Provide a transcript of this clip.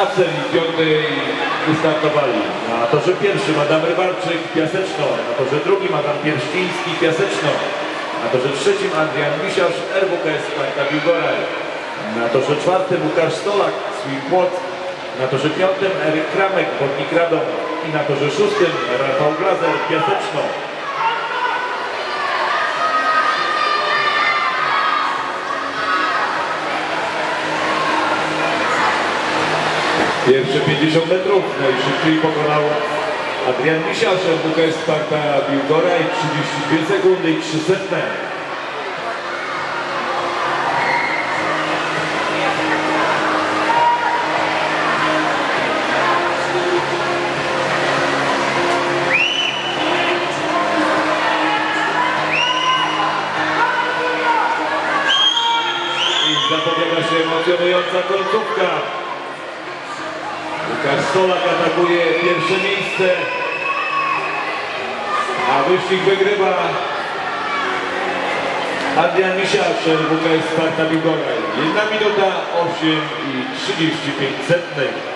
A w serii piątej wystartowali na torze pierwszym Adam Rybarczyk, Piaseczno, na torze drugim Adam Pierściński, Piaseczno, na torze trzecim Adrian Misiarz, RWKS Sparta Biłgoraj, na torze czwartym Łukasz Stolak, Swing Płock, na torze piątym Eryk Kramek, Podnik Radom. I na torze szóstym Rafał Glazer, Piaseczno. Pierwsze 50 metrów najszybciej pokonał Adrian Misiarz, WKS Sparta Biłgoraj, 32 sekundy i 3 setne. I zapowiada się emocjonująca końcówka. Łukasz Solak atakuje pierwsze miejsce, a wyścig wygrywa Adrian Misiarz, WKS Sparta Biłgoraj. 1 minuta 8 i 35 setnych.